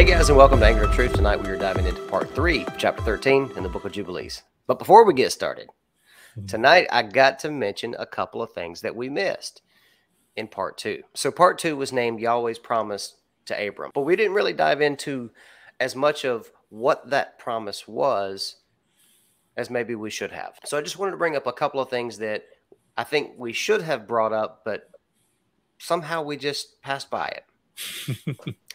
Hey guys, and welcome to Anchored To Truth. Tonight we are diving into part three, chapter 13 in the book of Jubilees. But before we get started, mm-hmm. tonight I got to mention a couple of things that we missed in part two. So, part two was named Yahweh's Promise to Abram, but we didn't really dive into as much of what that promise was as maybe we should have. So, I just wanted to bring up a couple of things that I think we should have brought up, but somehow we just passed by it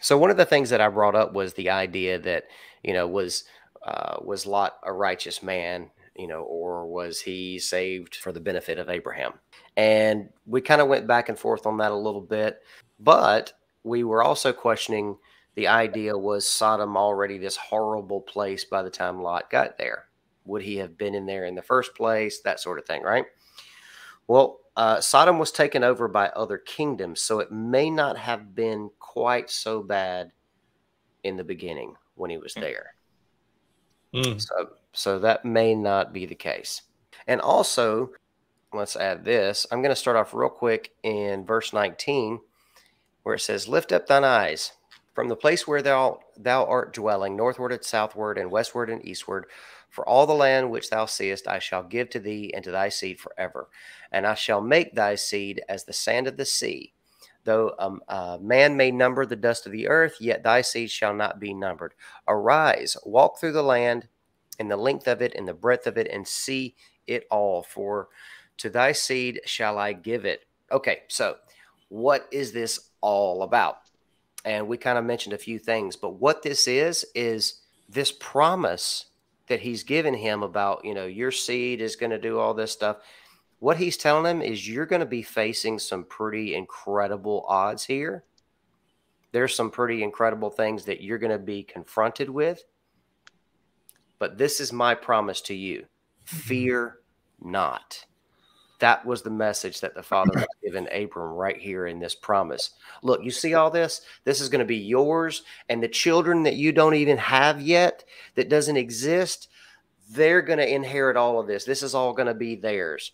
so one of the things that I brought up was the idea that you know was uh, was Lot a righteous man, you know, or was he saved for the benefit of Abraham? And we kind of went back and forth on that a little bit, but we were also questioning the idea was Sodom already this horrible place by the time Lot got there? Would he have been in there in the first place? That sort of thing, right? Well, uh, Sodom was taken over by other kingdoms, so it may not have been quite so bad in the beginning when he was hmm. there. Mm. So, so that may not be the case. And also, let's add this. I'm going to start off real quick in verse 19, where it says, "Lift up thine eyes from the place where thou thou art dwelling, northward and southward, and westward and eastward." For all the land which thou seest, I shall give to thee and to thy seed forever. And I shall make thy seed as the sand of the sea. Though um, a man may number the dust of the earth, yet thy seed shall not be numbered. Arise, walk through the land, in the length of it, in the breadth of it, and see it all. For to thy seed shall I give it. Okay, so what is this all about? And we kind of mentioned a few things, but what this is, is this promise that he's given him about, you know, your seed is going to do all this stuff. What he's telling him is you're going to be facing some pretty incredible odds here. There's some pretty incredible things that you're going to be confronted with. But this is my promise to you mm-hmm. fear not. That was the message that the Father was giving Abram right here in this promise. Look, you see all this? This is going to be yours, and the children that you don't even have yet, that doesn't exist, they're going to inherit all of this. This is all going to be theirs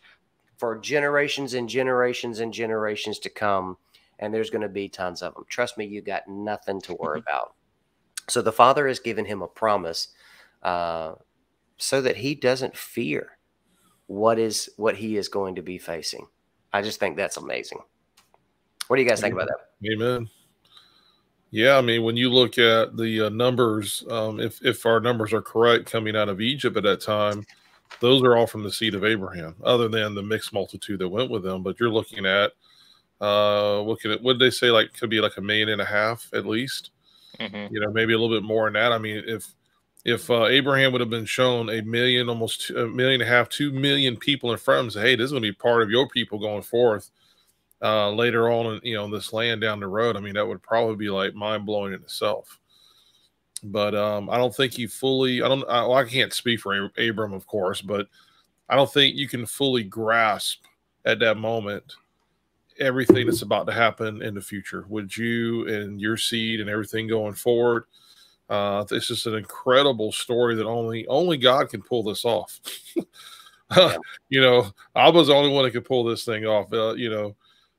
for generations and generations and generations to come. And there's going to be tons of them. Trust me, you got nothing to worry about. So the Father has given him a promise uh, so that he doesn't fear what is what he is going to be facing. I just think that's amazing. What do you guys think about that? Amen. Yeah, I mean, when you look at the uh, numbers, um, if if our numbers are correct, coming out of Egypt at that time, those are all from the seed of Abraham, other than the mixed multitude that went with them. But you're looking at, uh, looking at what did they say? Like could be like a million and a half at least. Mm-hmm. You know, maybe a little bit more than that. I mean, if if uh, Abraham would have been shown a million, almost a million and a half, two million people in front of him, say, "Hey, this is going to be part of your people going forth uh, later on, in, you know, this land down the road." I mean, that would probably be like mind blowing in itself. But um, I don't think he fully. I don't. I, well, I can't speak for Abram, of course, but I don't think you can fully grasp at that moment everything that's about to happen in the future with you and your seed and everything going forward uh, this is an incredible story that only only God can pull this off. you know, Abba's the only one that can pull this thing off. Uh, you know,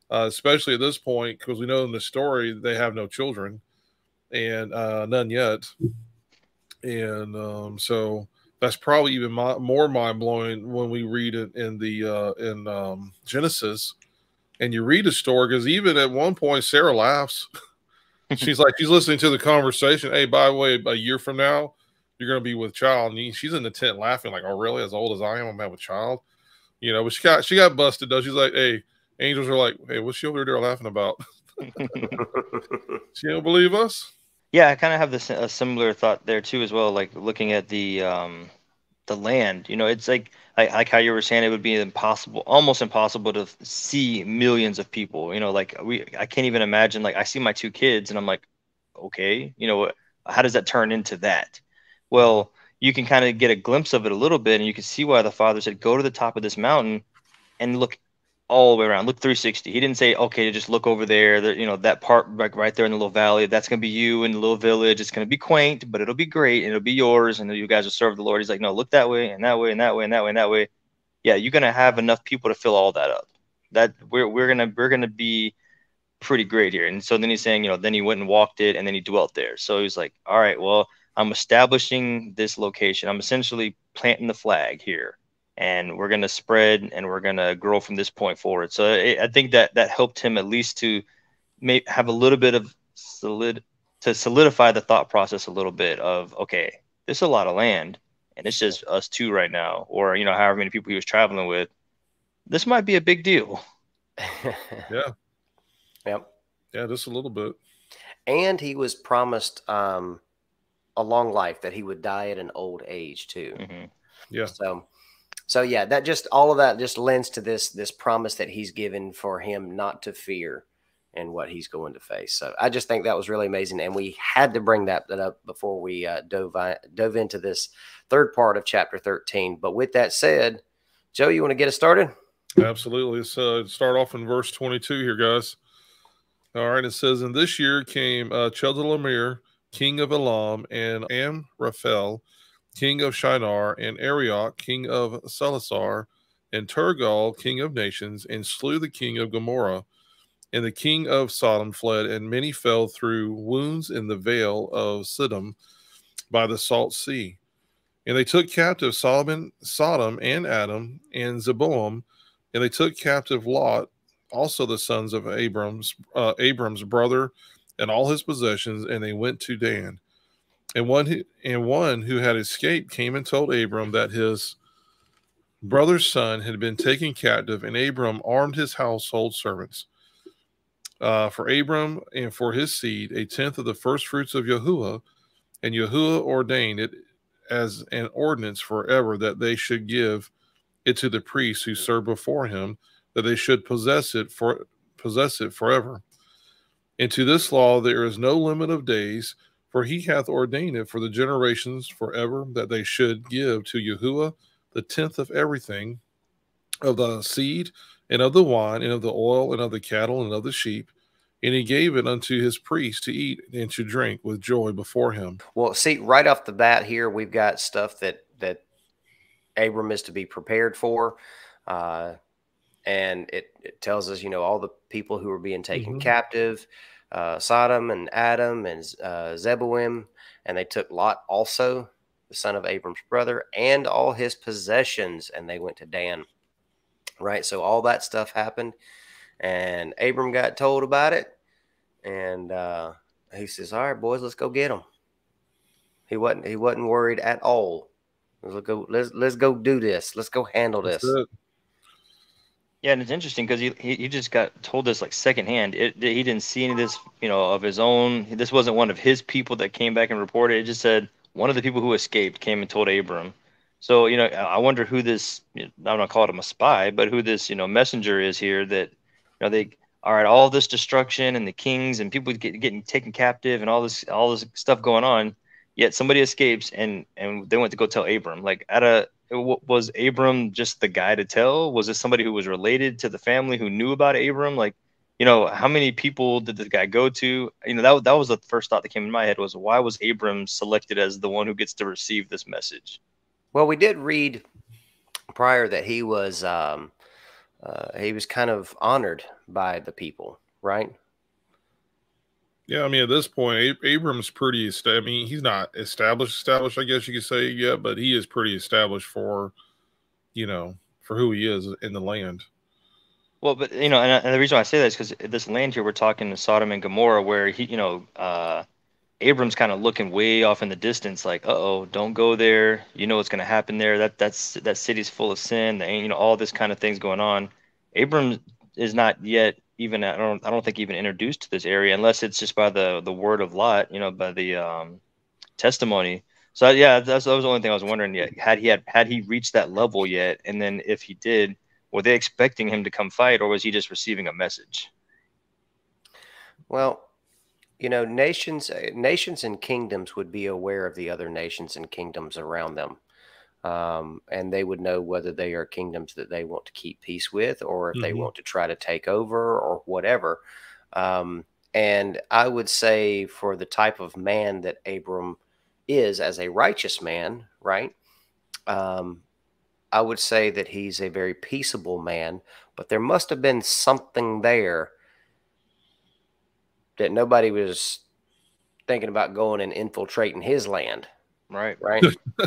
uh, especially at this point because we know in the story they have no children and uh, none yet, and um, so that's probably even more mind blowing when we read it in the uh, in um, Genesis, and you read the story because even at one point Sarah laughs. she's like, she's listening to the conversation. Hey, by the way, a year from now, you're going to be with child. And she's in the tent laughing, like, oh, really? As old as I am, I'm having a child. You know, but she got she got busted though. She's like, hey, angels are like, hey, what's she over there laughing about? she don't believe us. Yeah, I kind of have this a similar thought there too, as well. Like looking at the um the land. You know, it's like like, like how you were saying it would be impossible, almost impossible to see millions of people. You know, like we, I can't even imagine. Like I see my two kids, and I'm like, okay, you know, how does that turn into that? Well, you can kind of get a glimpse of it a little bit, and you can see why the father said, go to the top of this mountain and look all the way around. Look 360. He didn't say, okay, just look over there. That you know that part right, right there in the little valley. That's gonna be you in the little village. It's gonna be quaint, but it'll be great it'll be yours. And you guys will serve the Lord. He's like, no, look that way and that way and that way and that way and that way. Yeah, you're gonna have enough people to fill all that up. That we're we're gonna we're gonna be pretty great here. And so then he's saying, you know, then he went and walked it and then he dwelt there. So he's like, all right, well, I'm establishing this location. I'm essentially planting the flag here and we're going to spread and we're going to grow from this point forward. So it, I think that that helped him at least to may have a little bit of solid to solidify the thought process a little bit of, okay, there's a lot of land and it's just us two right now, or, you know, however many people he was traveling with. This might be a big deal. yeah. Yep. Yeah, just a little bit. And he was promised um, a long life that he would die at an old age too. Mm-hmm. Yeah. So, so yeah, that just all of that just lends to this this promise that he's given for him not to fear and what he's going to face. So I just think that was really amazing, and we had to bring that, that up before we uh, dove dove into this third part of chapter thirteen. But with that said, Joe, you want to get us started? Absolutely. Let's uh, start off in verse twenty-two here, guys. All right, it says, "In this year came uh, Chedorlaomer, king of Elam, and Amraphel, king of Shinar, and Arioch, king of Selasar, and Turgal, king of nations, and slew the king of Gomorrah. And the king of Sodom fled, and many fell through wounds in the vale of Siddim by the salt sea. And they took captive Solomon, Sodom, and Adam, and Zeboim, and they took captive Lot, also the sons of Abram's uh, Abram's brother, and all his possessions, and they went to Dan. And one who, and one who had escaped came and told Abram that his brother's son had been taken captive, and Abram armed his household servants. Uh, for Abram and for his seed, a tenth of the first fruits of Yahuwah, and Yahuwah ordained it as an ordinance forever that they should give it to the priests who serve before him, that they should possess it for possess it forever. And to this law there is no limit of days, for he hath ordained it for the generations forever, that they should give to Yahuwah the tenth of everything, of the seed, and of the wine, and of the oil, and of the cattle, and of the sheep. And he gave it unto his priests to eat and to drink with joy before him. Well, see, right off the bat here, we've got stuff that that Abram is to be prepared for. Uh, and it, it tells us, you know, all the people who are being taken mm-hmm. captive, uh, Sodom and Adam and uh, Zeboim, and they took Lot also, the son of Abram's brother, and all his possessions, and they went to Dan. Right, so all that stuff happened, and Abram got told about it, and uh, he says, "All right, boys, let's go get them." He wasn't he wasn't worried at all. Let's go. Let's let's go do this. Let's go handle this. Yeah, and it's interesting because he, he, he just got told this like secondhand. It, he didn't see any of this, you know, of his own. This wasn't one of his people that came back and reported. It just said one of the people who escaped came and told Abram. So you know, I wonder who this. You know, I'm not calling him a spy, but who this you know messenger is here. That you know they all right, all this destruction and the kings and people get, getting taken captive and all this all this stuff going on. Yet somebody escapes and and they went to go tell Abram. Like at a was Abram just the guy to tell? Was it somebody who was related to the family who knew about Abram? Like, you know, how many people did the guy go to? You know, that that was the first thought that came in my head was why was Abram selected as the one who gets to receive this message? Well, we did read prior that he was um, uh, he was kind of honored by the people, right? Yeah, I mean, at this point, Abram's pretty. I mean, he's not established, established, I guess you could say, yet, but he is pretty established for, you know, for who he is in the land. Well, but you know, and, and the reason I say that is because this land here, we're talking to Sodom and Gomorrah, where he, you know, uh, Abram's kind of looking way off in the distance, like, oh, don't go there. You know what's going to happen there. That that's that city's full of sin. They, you know, all this kind of things going on. Abram is not yet even I don't I don't think even introduced to this area unless it's just by the the word of Lot, you know, by the um, testimony. So yeah, that's that was the only thing I was wondering. Yet had he had had he reached that level yet, and then if he did, were they expecting him to come fight, or was he just receiving a message? Well, you know, nations nations and kingdoms would be aware of the other nations and kingdoms around them um, and they would know whether they are kingdoms that they want to keep peace with or if mm-hmm. they want to try to take over or whatever. Um, and I would say for the type of man that Abram is as a righteous man, right? Um, I would say that he's a very peaceable man, but there must have been something there that nobody was thinking about going and infiltrating his land. Right. Right.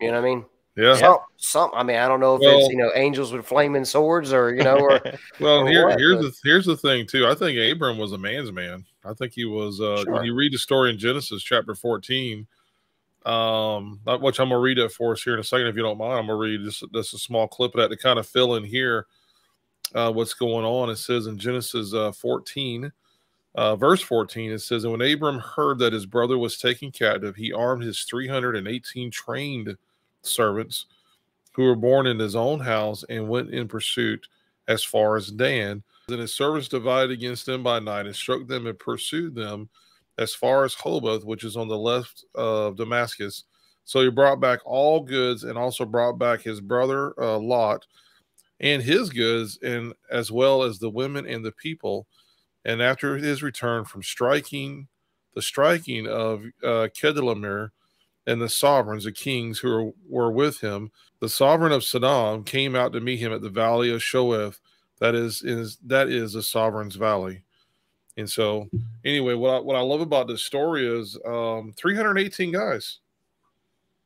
you know what I mean? Yeah. Some, some, I mean, I don't know if Well- it's you know angels with flaming swords or you know or Well, or here, what, here's but- the here's the thing too. I think Abram was a man's man. I think he was. Uh, Sure. When you read the story in Genesis chapter 14, um, which I'm gonna read it for us here in a second, if you don't mind. I'm gonna read just just a small clip of that to kind of fill in here uh, what's going on. It says in Genesis uh, 14, uh, verse 14, it says, "And when Abram heard that his brother was taken captive, he armed his 318 trained servants." who were born in his own house and went in pursuit as far as Dan. And his servants divided against them by night and struck them and pursued them as far as Hoboth, which is on the left of Damascus. So he brought back all goods and also brought back his brother uh, Lot and his goods, and as well as the women and the people. And after his return from striking the striking of uh, and the sovereigns, the kings who were, were with him, the sovereign of Saddam came out to meet him at the valley of Shoeth. That is, is that is the sovereign's valley. And so, anyway, what I, what I love about this story is um, 318 guys,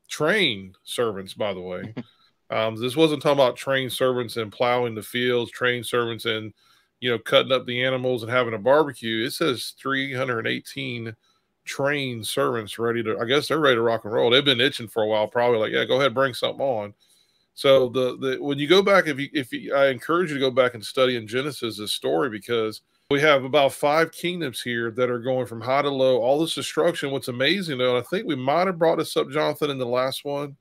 trained servants, by the way. um, this wasn't talking about trained servants and plowing the fields, trained servants and you know cutting up the animals and having a barbecue. It says 318 trained servants ready to. I guess they're ready to rock and roll. They've been itching for a while, probably like, yeah, go ahead, bring something on. So the the when you go back, if you if you, I encourage you to go back and study in Genesis this story because we have about five kingdoms here that are going from high to low, all this destruction. What's amazing though, and I think we might have brought this up, Jonathan, in the last one,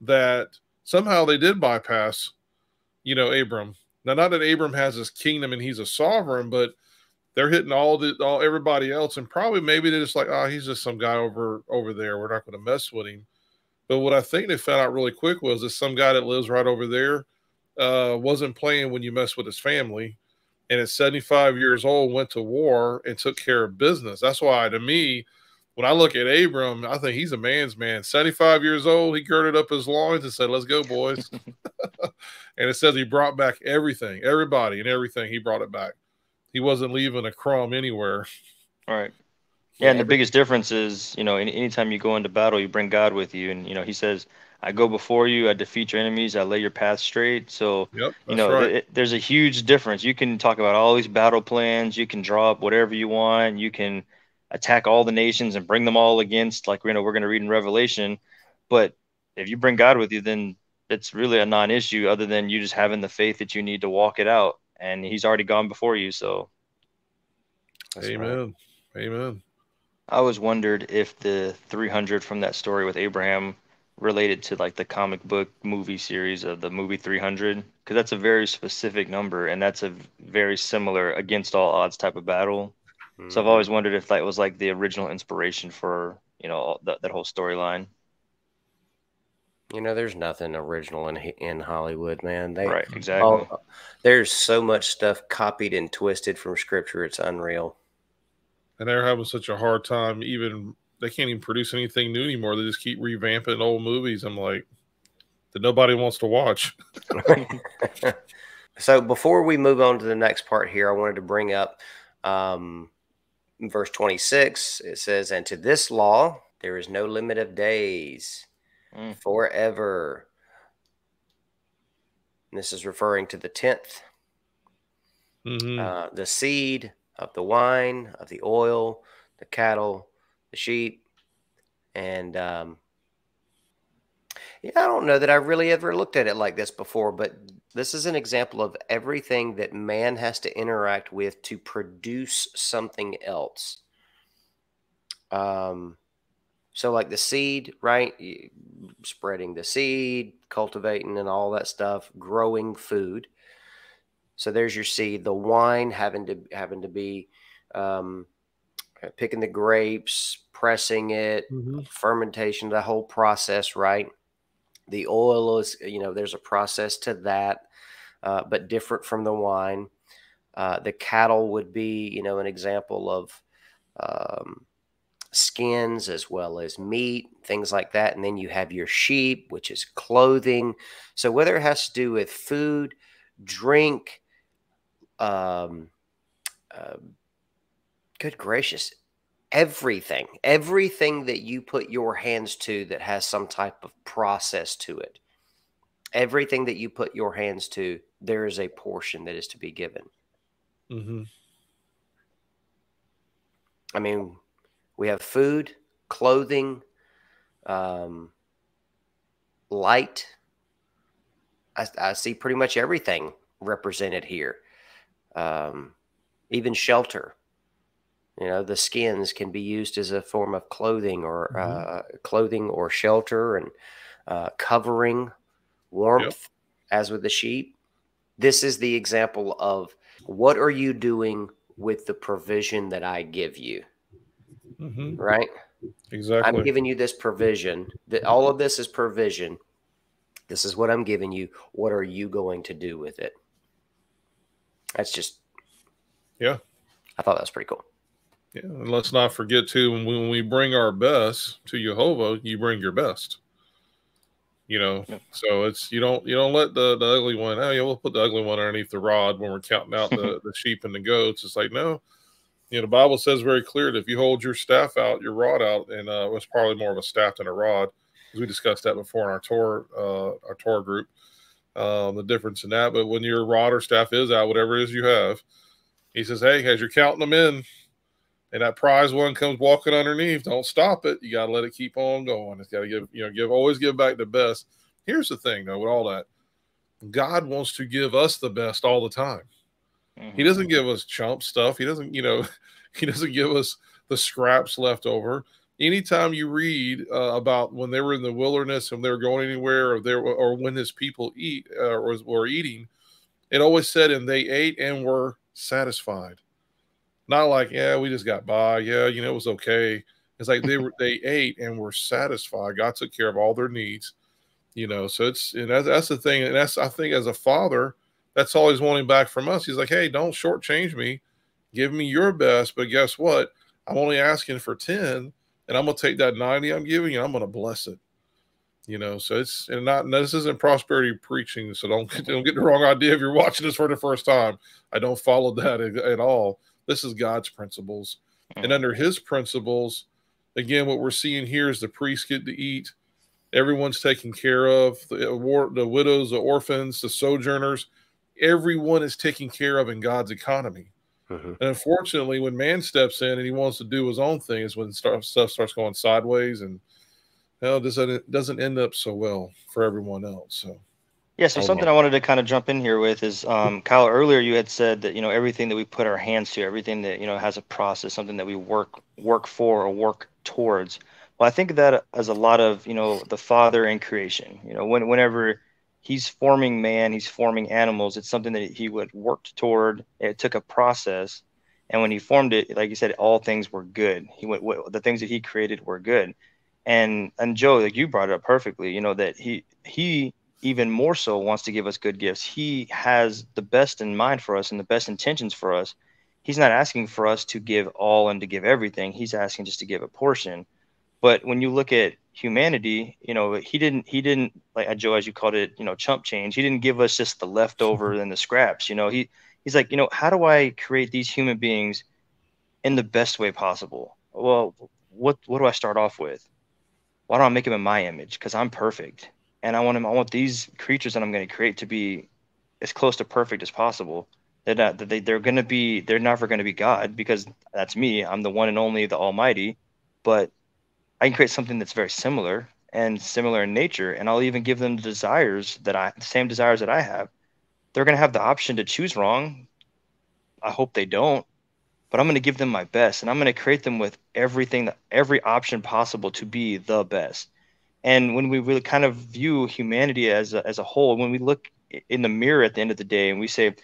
that somehow they did bypass, you know, Abram. Now, not that Abram has his kingdom and he's a sovereign, but they're hitting all the all everybody else, and probably maybe they're just like, oh, he's just some guy over over there. We're not going to mess with him. But what I think they found out really quick was that some guy that lives right over there uh, wasn't playing when you mess with his family, and at 75 years old went to war and took care of business. That's why, to me, when I look at Abram, I think he's a man's man. 75 years old, he girded up his loins and said, "Let's go, boys." and it says he brought back everything, everybody, and everything. He brought it back. He wasn't leaving a crumb anywhere. All right. Yeah, and the biggest difference is, you know, any, anytime you go into battle, you bring God with you, and you know, He says, "I go before you, I defeat your enemies, I lay your path straight." So, Yep, you know, right. it, there's a huge difference. You can talk about all these battle plans, you can draw up whatever you want, you can attack all the nations and bring them all against, like you know, we're going to read in Revelation. But if you bring God with you, then it's really a non-issue, other than you just having the faith that you need to walk it out, and He's already gone before you. So, That's right. Amen. Amen. I always wondered if the 300 from that story with Abraham related to like the comic book movie series of the movie 300 because that's a very specific number and that's a very similar against all odds type of battle. So I've Mhm. always wondered if that was like the original inspiration for you know that, that whole storyline. You know, there's nothing original in in Hollywood, man. They Right, exactly. oh, there's so much stuff copied and twisted from scripture. It's unreal. And they're having such a hard time. Even they can't even produce anything new anymore. They just keep revamping old movies. I'm like, that nobody wants to watch. so before we move on to the next part here, I wanted to bring up um, verse 26. It says, "And to this law there is no limit of days, Mm. forever." And this is referring to the tenth, Mhm. uh, the seed of the wine, of the oil, the cattle, the sheep, and um, yeah, I don't know that I really ever looked at it like this before, but this is an example of everything that man has to interact with to produce something else. Um, so like the seed, right? Spreading the seed, cultivating, and all that stuff, growing food. So there's your seed. The wine having to having to be um, picking the grapes, pressing it, Mhm. fermentation, the whole process, right? The oil is, you know, there's a process to that, uh, but different from the wine. Uh, the cattle would be, you know, an example of um, skins as well as meat, things like that. And then you have your sheep, which is clothing. So whether it has to do with food, drink, um, uh, Good gracious. Everything, everything that you put your hands to that has some type of process to it, everything that you put your hands to, there is a portion that is to be given. Mm-hmm. I mean, we have food, clothing, um, light. I, I, see pretty much everything represented here, um, even shelter. You know, the skins can be used as a form of clothing or mm-hmm. uh, clothing or shelter and uh, covering, warmth, yep. as with the sheep. This is the example of what are you doing with the provision that I give you? Mm-hmm. Right? Exactly. I'm giving you this provision. That all of this is provision. This is what I'm giving you. What are you going to do with it? That's just Yeah. I thought that was pretty cool. Yeah, and let's not forget too when we bring our best to Jehovah, you bring your best. You know, yeah. so it's you don't you don't let the, the ugly one. Oh yeah, we'll put the ugly one underneath the rod when we're counting out the, the sheep and the goats. It's like no, you know the Bible says very clear that if you hold your staff out, your rod out, and uh, it's probably more of a staff than a rod, as we discussed that before in our tour, uh, our Torah group, uh, the difference in that. But when your rod or staff is out, whatever it is you have, he says, hey, as you're counting them in, and that prize one comes walking underneath, don't stop it. You got to let it keep on going. It's got to give, you know, give, always give back the best. Here's the thing, though, with all that God wants to give us the best all the time. Mm-hmm. He doesn't give us chump stuff. He doesn't, you know, he doesn't give us the scraps left over. Anytime you read uh, about when they were in the wilderness and they were going anywhere, or there, or when his people eat uh, or were eating, it always said, "And they ate and were satisfied." Not like, yeah, we just got by. Yeah, you know, it was okay. It's like they were they ate and were satisfied. God took care of all their needs. You know, so it's and that's, that's the thing. And that's I think as a father, that's all he's wanting back from us. He's like, hey, don't shortchange me. Give me your best. But guess what? I'm only asking for 10, and I'm gonna take that 90 I'm giving you, I'm gonna bless it. You know, so it's and not this isn't prosperity preaching, so don't don't get the wrong idea if you're watching this for the first time. I don't follow that at, all. This is God's principles. And under his principles, again, what we're seeing here is the priests get to eat. Everyone's taken care of. The, uh, the widows, the orphans, the sojourners, everyone is taken care of in God's economy. Mm-hmm. And unfortunately, when man steps in and he wants to do his own thing, is when stuff, stuff starts going sideways and well, doesn't doesn't end up so well for everyone else. So yeah, so something I wanted to kind of jump in here with is um, Kyle. Earlier, you had said that you know everything that we put our hands to, everything that you know has a process, something that we work work for or work towards. Well, I think of that as a lot of you know the Father in creation. You know, when whenever He's forming man, He's forming animals. It's something that He would worked toward. It took a process, and when He formed it, like you said, all things were good. He went the things that He created were good, and and Joe, like you brought it up perfectly. You know that He He even more so wants to give us good gifts. He has the best in mind for us and the best intentions for us. He's not asking for us to give all and to give everything. He's asking just to give a portion. But when you look at humanity, you know, he didn't he didn't like Joe as you called it, you know, chump change. He didn't give us just the leftover mm-hmm. and the scraps. You know, he he's like, you know, how do I create these human beings in the best way possible? Well, what what do I start off with? Why don't I make them in my image? Because I'm perfect and I want them, I want these creatures that I'm going to create to be as close to perfect as possible. They're not, they, they're going to be, they're never going to be God because that's me. I'm the one and only, the Almighty. But I can create something that's very similar and similar in nature, and I'll even give them the desires that I, the same desires that I have. They're going to have the option to choose wrong. I hope they don't, but I'm going to give them my best, and I'm going to create them with everything, every option possible to be the best and when we really kind of view humanity as a, as a whole, when we look in the mirror at the end of the day and we say,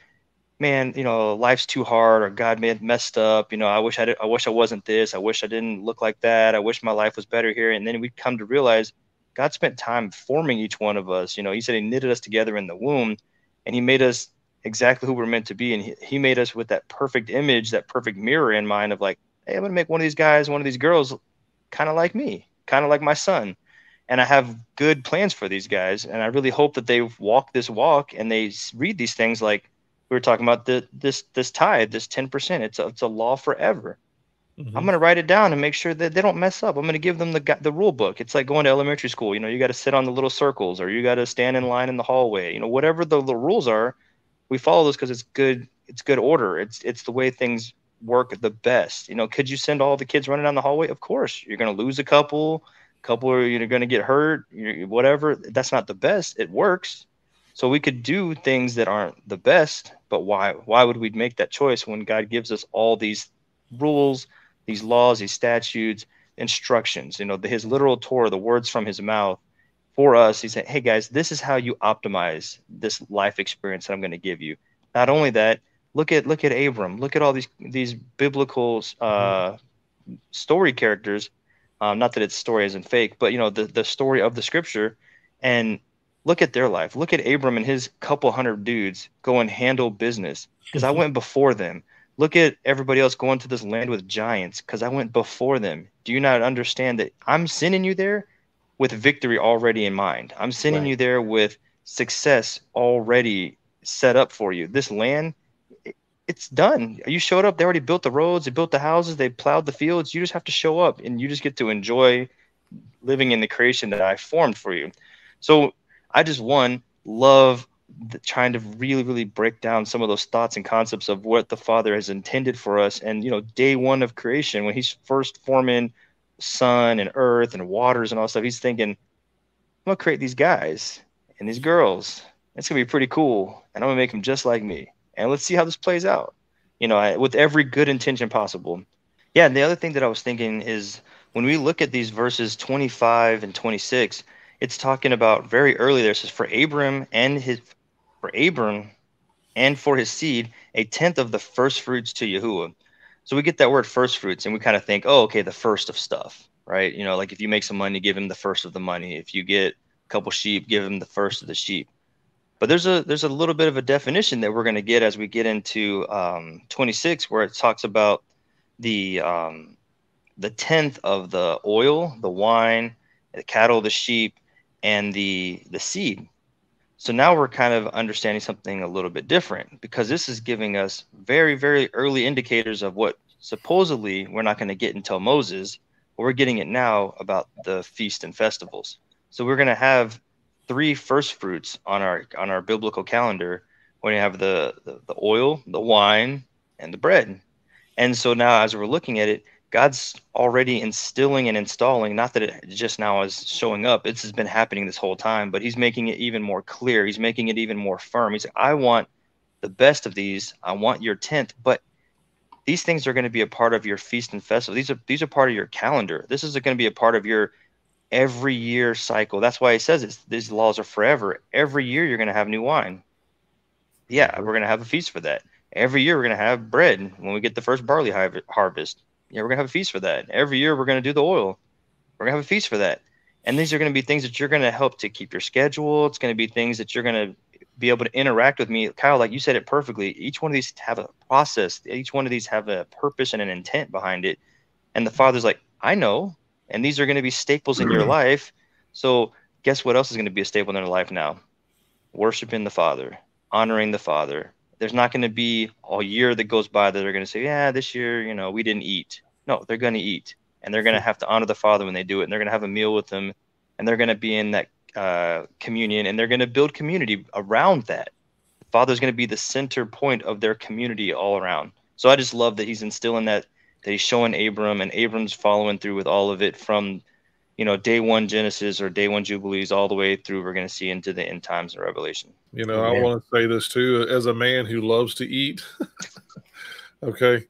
man, you know, life's too hard or God made messed up. You know, I wish I did, I wish I wasn't this. I wish I didn't look like that. I wish my life was better here. And then we come to realize God spent time forming each one of us. You know, he said he knitted us together in the womb and he made us exactly who we're meant to be. And he, he made us with that perfect image, that perfect mirror in mind of like, Hey, I'm going to make one of these guys, one of these girls kind of like me, kind of like my son and I have good plans for these guys. And I really hope that they walk this walk and they read these things like we were talking about the this this tithe, this ten percent. It's a, it's a law forever. Mm-hmm. I'm going to write it down and make sure that they don't mess up. I'm going to give them the the rule book. It's like going to elementary school. You know, you got to sit on the little circles, or you got to stand in line in the hallway. You know, whatever the, the rules are, we follow those because it's good. It's good order. It's it's the way things work the best. You know, could you send all the kids running down the hallway? Of course, you're going to lose a couple. A Couple are you're going to get hurt. Whatever. That's not the best. It works. So we could do things that aren't the best, but why? Why would we make that choice when God gives us all these rules? these laws, these statutes, instructions, you know, the, his literal Torah, the words from his mouth for us. He said, Hey guys, this is how you optimize this life experience that I'm going to give you. Not only that, look at look at Abram, look at all these these biblical uh, story characters. Um, not that its story isn't fake, but you know the the story of the scripture, and look at their life. Look at Abram and his couple hundred dudes go and handle business because I mhm. went before them. Look at everybody else going to this land with giants because I went before them. Do you not understand that I'm sending you there with victory already in mind? I'm sending right. you there with success already set up for you. This land, it's done. You showed up. They already built the roads, they built the houses, they plowed the fields. You just have to show up and you just get to enjoy living in the creation that I formed for you. So I just, one, love trying to really really break down some of those thoughts and concepts of what the father has intended for us. And you know day one of creation when he's first forming sun and earth and waters and all stuff he's thinking i'm gonna create these guys and these girls. It's gonna be pretty cool and i'm gonna make them just like me. And let's see how this plays out. You know I, with every good intention possible. Yeah and the other thing that i was thinking is when we look at these verses 25 and 26 it's talking about very early there says for abram and his for Abram and for his seed a tenth of the first fruits to Yahuwah. So we get that word first fruits and we kind of think, oh, okay, the first of stuff, right? You know, like if you make some money, give him the first of the money. If you get a couple sheep, give him the first of the sheep. But there's a there's a little bit of a definition that we're going to get as we get into um, 26, where it talks about the um, the tenth of the oil, the wine, the cattle, the sheep, and the the seed. So now we're kind of understanding something a little bit different because this is giving us very, very early indicators of what supposedly we're not going to get until Moses, but we're getting it now about the feast and festivals. So we're going to have three first fruits on our on our biblical calendar when you have the, the, the oil, the wine, and the bread. And so now as we're looking at it, God's already instilling and installing, not that it just now is showing up, it's has been happening this whole time, but he's making it even more clear. He's making it even more firm. He's like, I want the best of these. I want your tenth, but these things are going to be a part of your feast and festival. These are these are part of your calendar. This is going to be a part of your every year cycle. That's why he says it's, these laws are forever. Every year you're going to have new wine. Yeah, we're going to have a feast for that. Every year we're going to have bread when we get the first barley harvest yeah, we're gonna have a feast for that. Every year we're gonna do the oil. We're gonna have a feast for that. And these are gonna be things that you're gonna help to keep your schedule. It's gonna be things that you're gonna be able to interact with me. Kyle, like you said it perfectly. Each one of these have a process. Each one of these have a purpose and an intent behind it. And the father's like, I know. And these are gonna be staples in your mm-hmm. life. So guess what else is gonna be a staple in their life now? Worshiping the Father, honoring the Father, there's not going to be a year that goes by that they're going to say, yeah, this year, you know, we didn't eat. No, they're going to eat, and they're going to have to honor the Father when they do it, and they're going to have a meal with them, and they're going to be in that uh, communion, and they're going to build community around that. The Father's going to be the center point of their community all around. So I just love that he's instilling that, that he's showing Abram, and Abram's following through with all of it from you know, day one Genesis or day one Jubilees all the way through. We're going to see into the end times and Revelation. You know, I want to say this too, as a man who loves to eat. okay.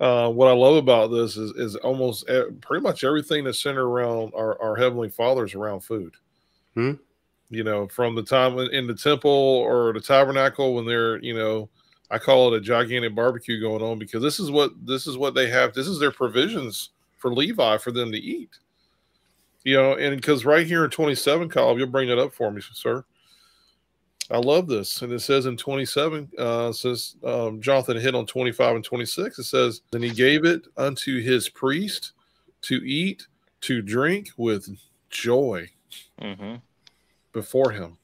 Uh, what I love about this is, is almost pretty much everything that's centered around our, our Heavenly Father's around food. Hmm? You know, from the time in the temple or the tabernacle when they're, you know, I call it a gigantic barbecue going on because this is what this is what they have. This is their provisions for Levi for them to eat. You know, and because right here in 27, Kyle, you'll bring that up for me, sir. I love this. And it says in 27, uh, says um, Jonathan hit on 25 and 26. It says, Then he gave it unto his priest to eat, to drink with joy mm-hmm. before him.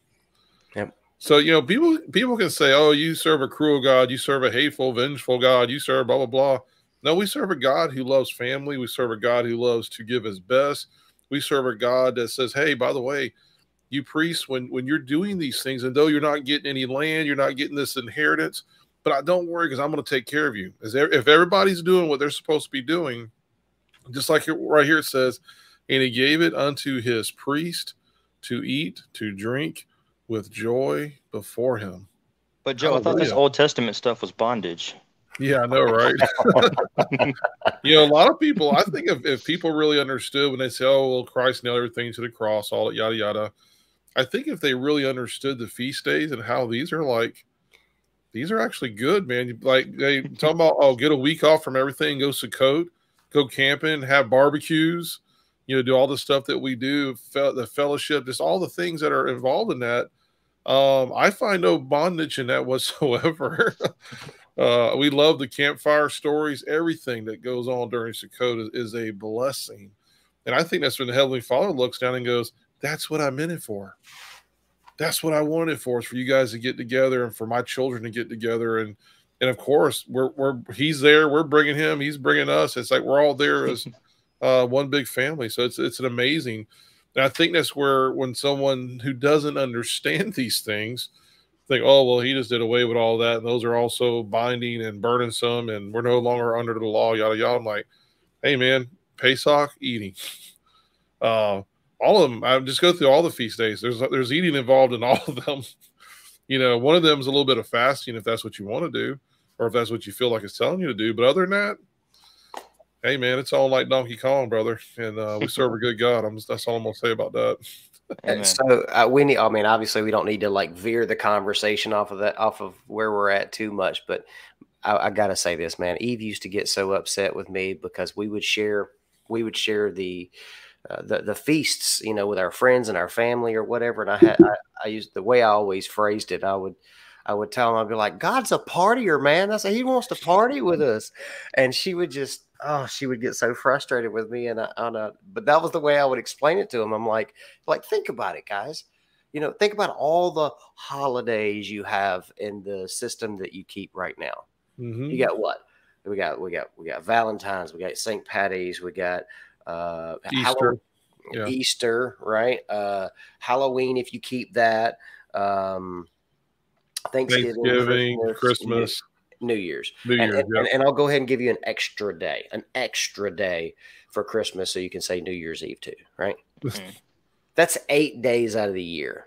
Yep. So you know, people people can say, "Oh, you serve a cruel God, you serve a hateful, vengeful God, you serve blah blah blah." No, we serve a God who loves family. We serve a God who loves to give his best. We serve a God that says, hey, by the way, you priests, when, when you're doing these things, and though you're not getting any land, you're not getting this inheritance, but I don't worry because I'm going to take care of you. If everybody's doing what they're supposed to be doing, just like right here it says, and he gave it unto his priest to eat, to drink with joy before him. But Joe, I thought this Old Testament stuff was bondage. Yeah, I know, right? you know, a lot of people, I think if, if people really understood when they say, oh, well, Christ nailed everything to the cross, all that yada, yada, I think if they really understood the feast days and how these are like, these are actually good, man. Like they talk about, oh, get a week off from everything, go Sukkot, go camping, have barbecues, you know, do all the stuff that we do, the fellowship, just all the things that are involved in that. Um, I find no bondage in that whatsoever. Uh, we love the campfire stories. Everything that goes on during Sukkot is, is, a blessing. And I think that's when the Heavenly Father looks down and goes, That's what I'm in it for. That's what I wanted for, is for you guys to get together and for my children to get together. And and of course, we're, we're he's there, we're bringing him, he's bringing us. It's like we're all there as uh, one big family. So it's it's an amazing. And I think that's where when someone who doesn't understand these things, think, oh, well, he just did away with all that. And those are also binding and burdensome, and we're no longer under the law, yada, yada. I'm like, hey, man, Pesach, eating. Uh, all of them, I just go through all the feast days. There's there's eating involved in all of them. you know, one of them is a little bit of fasting if that's what you want to do, or if that's what you feel like it's telling you to do. But other than that, hey man, it's all like Donkey Kong, brother, and uh, we serve a good God. I'm, that's all I'm gonna say about that. And so uh, we need. I mean, obviously, we don't need to like veer the conversation off of that, off of where we're at too much. But I, I gotta say this, man. Eve used to get so upset with me because we would share, we would share the. Uh, the the feasts, you know, with our friends and our family or whatever, and I had I, I used the way I always phrased it. I would I would tell him, I'd be like, God's a partier, man. I said, He wants to party with us. And she would just, oh, she would get so frustrated with me. And I, don't know. but that was the way I would explain it to him. I'm like, like, think about it, guys. You know, think about all the holidays you have in the system that you keep right now. Mm-hmm. You got what? We got, we got, we got Valentine's, we got St. Patty's, we got uh, Easter, yeah. Easter, right? Uh, Halloween, if you keep that. Um, Thanksgiving, Thanksgiving Christmas, Christmas, New Year's. New Year's, and, and, and, I'll go ahead and give you an extra day, an extra day for Christmas, so you can say New Year's Eve too, right? Mm-hmm. That's eight days out of the year.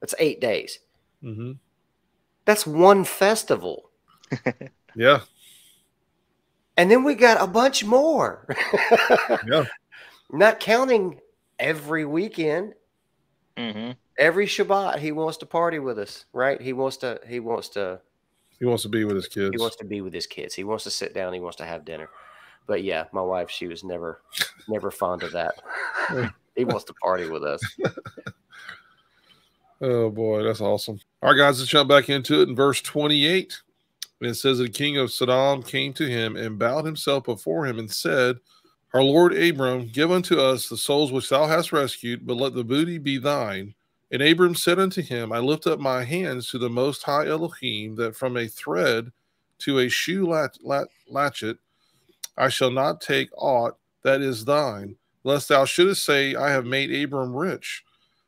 That's eight days. Mm-hmm. That's one festival. yeah. And then we got a bunch more. yeah. Not counting every weekend. Mm-hmm every Shabbat he wants to party with us, right? He wants to he wants to he wants to be with his kids. He wants to be with his kids. He wants to sit down, he wants to have dinner. But yeah, my wife, she was never never fond of that. he wants to party with us. oh boy, that's awesome. All right, guys, let's jump back into it in verse 28. It says the king of Sodom came to him and bowed himself before him and said, Our Lord Abram, give unto us the souls which thou hast rescued, but let the booty be thine. And Abram said unto him, I lift up my hands to the Most High Elohim, that from a thread to a shoe lat- lat- latchet I shall not take aught that is thine, lest thou shouldest say, I have made Abram rich,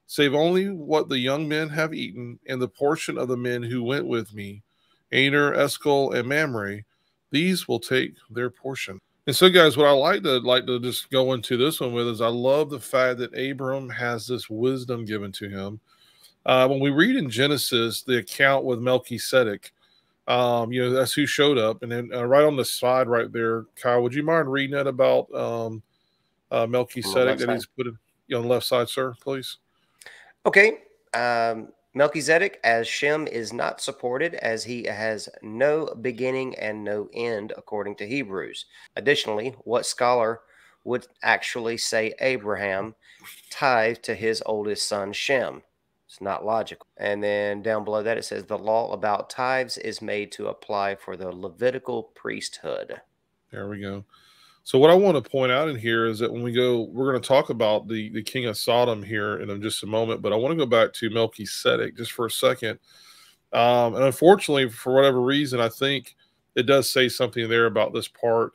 save only what the young men have eaten, and the portion of the men who went with me, Aner, Eshcol, and Mamre, these will take their portion. And so, guys, what I like to like to just go into this one with is I love the fact that Abram has this wisdom given to him. Uh, when we read in Genesis the account with Melchizedek, um, you know that's who showed up, and then uh, right on the side right there, Kyle, would you mind reading that about um, uh, Melchizedek that he's put in, on the left side, sir, please? Okay. Um, Melchizedek, as Shem is not supported, as he has no beginning and no end, according to Hebrews. Additionally, what scholar would actually say Abraham tithed to his oldest son Shem? It's not logical. And then down below that, it says the law about tithes is made to apply for the Levitical priesthood. There we go. So what I want to point out in here is that when we go, we're going to talk about the the king of Sodom here in just a moment, but I want to go back to Melchizedek just for a second. Um, and unfortunately, for whatever reason, I think it does say something there about this part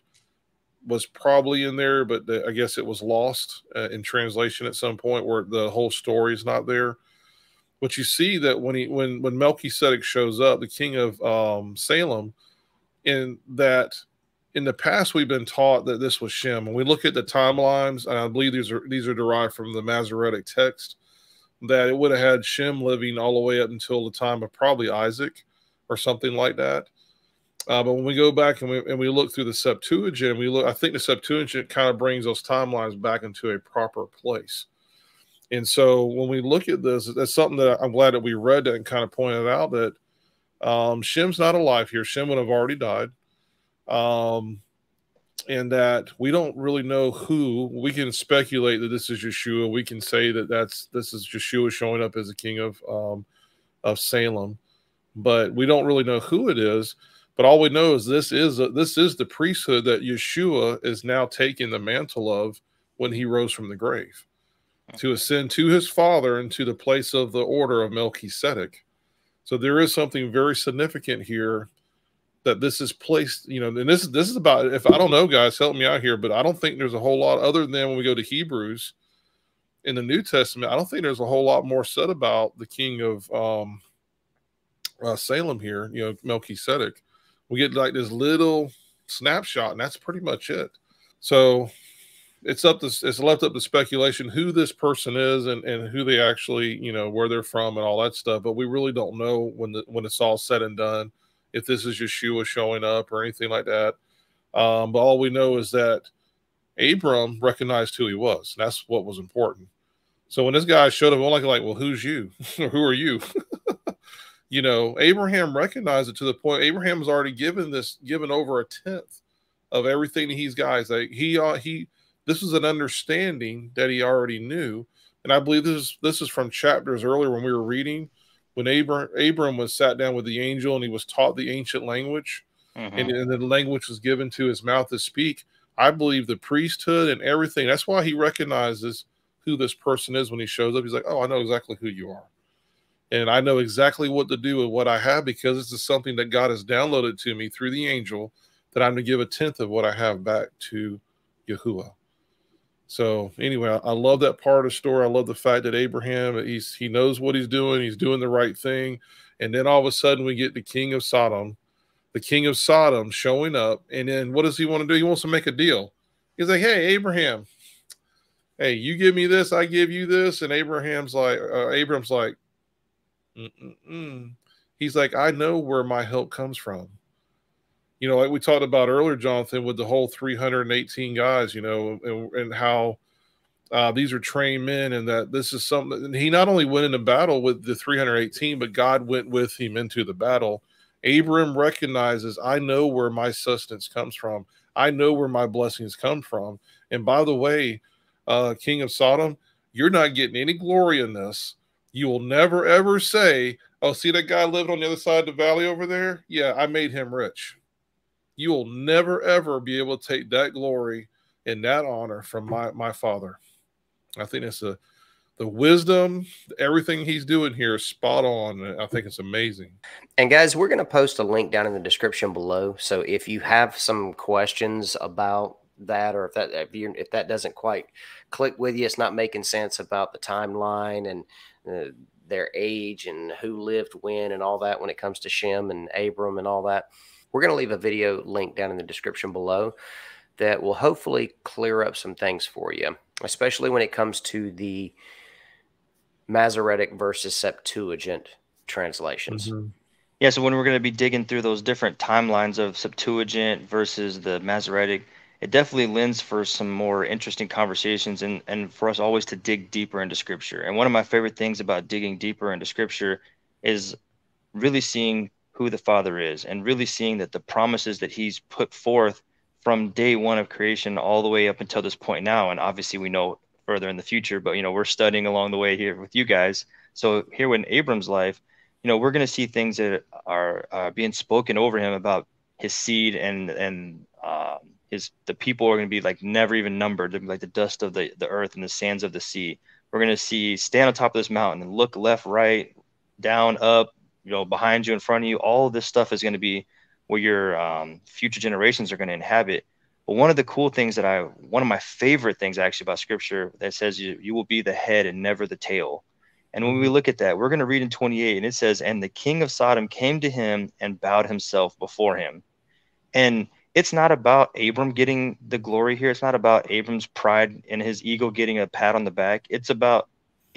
was probably in there, but the, I guess it was lost uh, in translation at some point where the whole story is not there. But you see that when he when when Melchizedek shows up, the king of um, Salem, in that in the past we've been taught that this was Shem. When we look at the timelines, and I believe these are these are derived from the Masoretic text, that it would have had Shem living all the way up until the time of probably Isaac or something like that. Uh, but when we go back and we, and we look through the Septuagint, we look. I think the Septuagint kind of brings those timelines back into a proper place. And so when we look at this, that's something that I'm glad that we read that and kind of pointed out that um, Shem's not alive here. Shem would have already died. Um, and that we don't really know who. We can speculate that this is Yeshua. We can say that that's this is Yeshua showing up as the king of um, of Salem, but we don't really know who it is. But all we know is this is a, this is the priesthood that Yeshua is now taking the mantle of when he rose from the grave to ascend to his father and to the place of the order of Melchizedek. So there is something very significant here that this is placed, you know, and this this is about if I don't know, guys, help me out here, but I don't think there's a whole lot other than when we go to Hebrews in the New Testament, I don't think there's a whole lot more said about the king of um uh, Salem here, you know, Melchizedek we get like this little snapshot, and that's pretty much it. So it's up to it's left up to speculation who this person is and, and who they actually you know where they're from and all that stuff. But we really don't know when the when it's all said and done if this is Yeshua showing up or anything like that. Um, but all we know is that Abram recognized who he was. And that's what was important. So when this guy showed up, I'm like, like, well, who's you? who are you? you know, Abraham recognized it to the point Abraham has already given this, given over a tenth of everything he's guys. Like he, uh, he, this was an understanding that he already knew, and I believe this is this is from chapters earlier when we were reading when Abram Abram was sat down with the angel and he was taught the ancient language, mm-hmm. and, and the language was given to his mouth to speak. I believe the priesthood and everything. That's why he recognizes who this person is when he shows up. He's like, "Oh, I know exactly who you are." and I know exactly what to do with what I have because this is something that God has downloaded to me through the angel that I'm to give a tenth of what I have back to Yahuwah. So anyway, I, love that part of the story. I love the fact that Abraham he's he knows what he's doing. He's doing the right thing, and then all of a sudden we get the king of Sodom, the king of Sodom showing up, and then what does he want to do? He wants to make a deal. He's like, "Hey, Abraham, hey, you give me this, I give you this," and Abraham's like, uh, Abraham's like, Mm-mm-mm. He's like, I know where my help comes from. You know, like we talked about earlier, Jonathan, with the whole 318 guys, you know, and, and how uh, these are trained men, and that this is something. And he not only went into battle with the 318, but God went with him into the battle. Abram recognizes, I know where my sustenance comes from. I know where my blessings come from. And by the way, uh, King of Sodom, you're not getting any glory in this. You will never ever say, "Oh, see that guy living on the other side of the valley over there? Yeah, I made him rich." You will never ever be able to take that glory and that honor from my my father. I think it's a the wisdom, everything he's doing here is spot on. I think it's amazing. And guys, we're going to post a link down in the description below. So if you have some questions about that, or if that if, you, if that doesn't quite click with you, it's not making sense about the timeline and uh, their age and who lived when and all that when it comes to Shem and Abram and all that. We're going to leave a video link down in the description below that will hopefully clear up some things for you, especially when it comes to the Masoretic versus Septuagint translations. Mm-hmm. Yeah, so when we're going to be digging through those different timelines of Septuagint versus the Masoretic, it definitely lends for some more interesting conversations and, and for us always to dig deeper into scripture. And one of my favorite things about digging deeper into scripture is really seeing who the Father is and really seeing that the promises that He's put forth from day one of creation all the way up until this point now. And obviously, we know further in the future, but you know, we're studying along the way here with you guys. So, here in Abram's life, you know, we're going to see things that are, are being spoken over him about his seed and, and, um, is the people are going to be like never even numbered, like the dust of the, the earth and the sands of the sea. We're going to see stand on top of this mountain and look left, right, down, up, you know, behind you, in front of you. All of this stuff is going to be where your um, future generations are going to inhabit. But one of the cool things that I, one of my favorite things actually about scripture that says you, you will be the head and never the tail. And when we mm-hmm. look at that, we're going to read in 28, and it says, And the king of Sodom came to him and bowed himself before him. And it's not about Abram getting the glory here. It's not about Abram's pride and his ego getting a pat on the back. It's about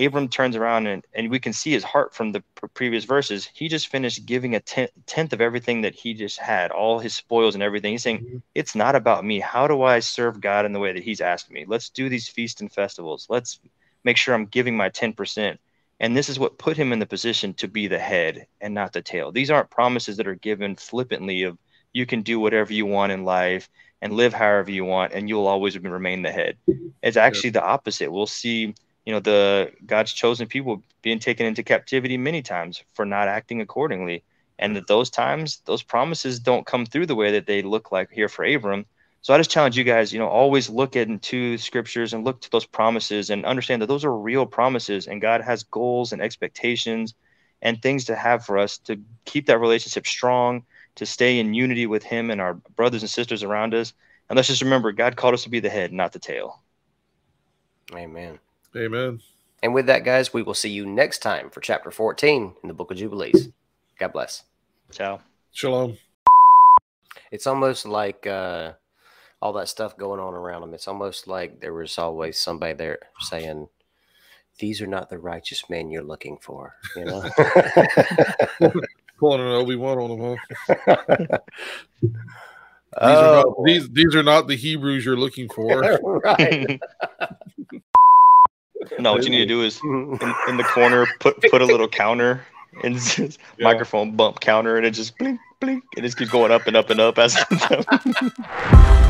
Abram turns around and, and we can see his heart from the previous verses. He just finished giving a tenth, tenth of everything that he just had, all his spoils and everything. He's saying, mm-hmm. It's not about me. How do I serve God in the way that he's asked me? Let's do these feasts and festivals. Let's make sure I'm giving my 10%. And this is what put him in the position to be the head and not the tail. These aren't promises that are given flippantly of you can do whatever you want in life and live however you want and you'll always remain the head. It's actually the opposite. We'll see you know the god's chosen people being taken into captivity many times for not acting accordingly. And that those times those promises don't come through the way that they look like here for abram. So i just challenge you guys you know always look into scriptures and look to those promises and understand that those are real promises and god has goals and expectations and things to have for us to keep that relationship strong to stay in unity with him and our brothers and sisters around us. And let's just remember god called us to be the head not the tail. Amen Amen. And with that, guys, we will see you next time for chapter 14 in the book of Jubilees. God bless. Ciao. Shalom. It's almost like uh, all that stuff going on around them. It's almost like there was always somebody there saying, These are not the righteous men you're looking for. You know? Pulling an Obi Wan on them, huh? these, oh, are not, these, these are not the Hebrews you're looking for. right. No, what you need to do is in, in the corner put put a little counter and yeah. microphone bump counter, and it just blink blink, and it just keeps going up and up and up as.